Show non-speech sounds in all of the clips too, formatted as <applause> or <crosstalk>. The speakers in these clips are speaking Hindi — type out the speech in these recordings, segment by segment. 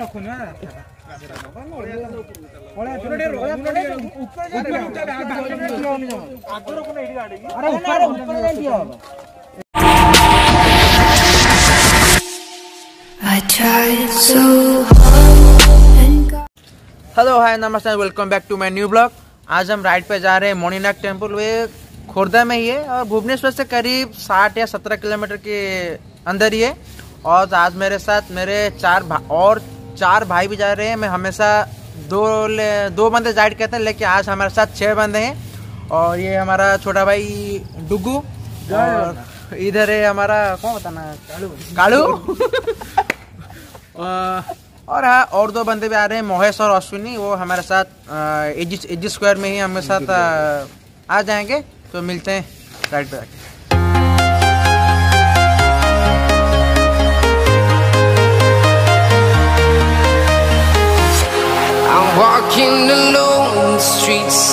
रखो ना. ऊपर ऊपर हेलो हाय नमस्ते welcome back to my new blog आज हम राइड पे जा रहे हैं मोनीनाग टेंपल वे खुर्दा में ही है और भुवनेश्वर से करीब 60 या 17 किलोमीटर के अंदर ही है। और आज मेरे साथ मेरे चार भा, और चार भाई भी जा रहे हैं। मैं हमेशा दो ले- दो बंदे राइड करते हैं लेकिन आज हमारे साथ छह बंदे हैं। और ये हमारा छोटा भाई डुगू और इधर है हमारा कौन बताना कालू। अ, <laughs> और हाँ और दो बंदे भी आ रहे हैं मोहेश और अश्विनी। वो हमारे साथ एजी एजी स्क्वायर में ही हमारे साथ अ, आ जाएँगे। तो मिलते हैं राइड पे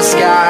the sky.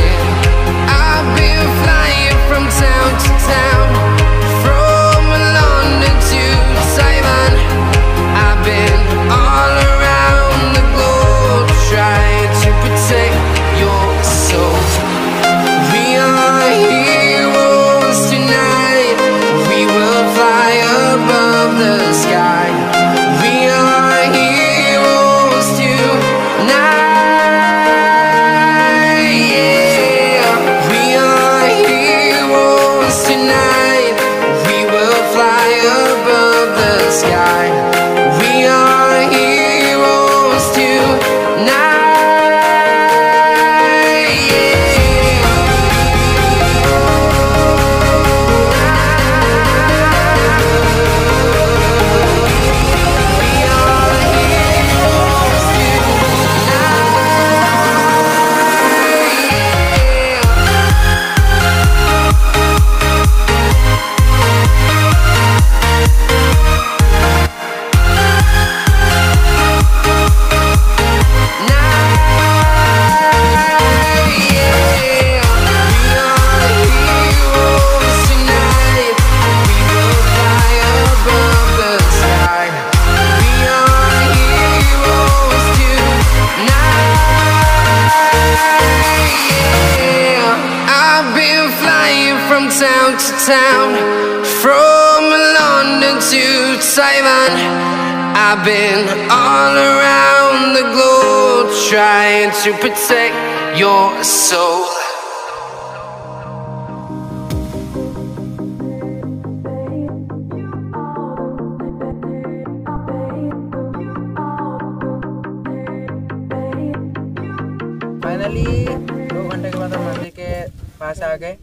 town to town, from London to Taiwan. I've been all around the globe trying to protect your soul. Finally दो घंटे के बाद हम मंदिर के पास आ गए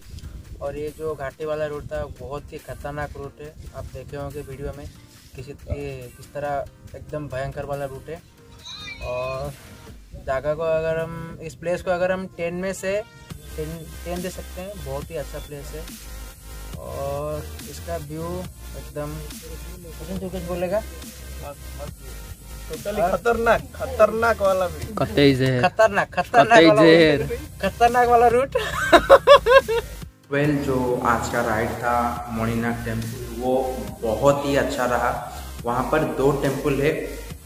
और ये जो घाटी वाला रूट था बहुत ही खतरनाक रूट है। आप देखे होंगे वीडियो में किसी ये किस तरह एकदम भयंकर वाला रूट है। और जगह को अगर हम इस प्लेस को अगर हम टेन में से टेन टेन दे सकते हैं बहुत ही अच्छा प्लेस है। और इसका व्यू एकदम कुछ बोलेगा? खतरनाक खतरनाक वाला भी कतई जहर। खतरनाक खतरनाक कतई वाला जहर। खतरनाक वाला रूट <laughs> वेल जो आज का राइड था मोनीनाग टेंपल वो बहुत ही अच्छा रहा। वहाँ पर दो टेंपल है।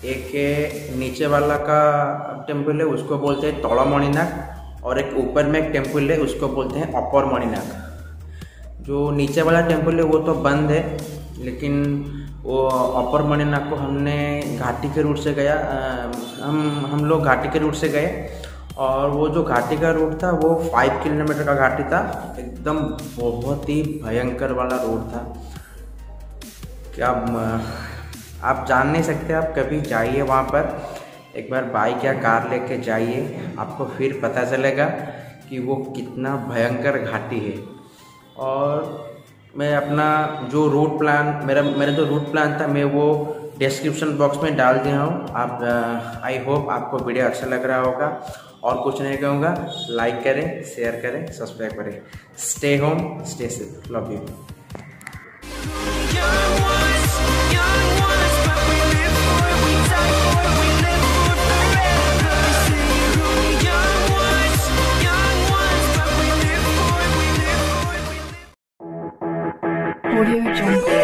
एक है नीचे वाला का टेंपल है, उसको बोलते हैं तोड़ा मोनीनाग और एक ऊपर में एक टेंपल है, उसको बोलते हैं अपर मोनीनाग जो नीचे वाला टेंपल है, वो तो बंद है, लेकिन वो अपर मणिनाग को हमने घाटी के रूट से गया। हम हम लोग घाटी के रूट से गए। और वो जो घाटी का रूट था, वो फाइव किलोमीटर का घाटी था। एकदम बहुत ही भयंकर वाला रोड था। क्या आप जान नहीं सकते, आप कभी जाइए वहाँ पर। एक बार बाइक या कार लेके जाइए, आपको फिर पता चलेगा कि वो कितना भयंकर घाटी है। और मैं अपना जो रूट प्लान मेरा मेरा जो रूट प्लान था, मैं वो डिस्क्रिप्शन बॉक्स में डाल दिया हूँ। आप आई होप आपको वीडियो अच्छा लग रहा होगा। और कुछ नहीं कहूँगा लाइक करें शेयर करें सब्सक्राइब करें। Stay home stay safe love you Audio Jungle.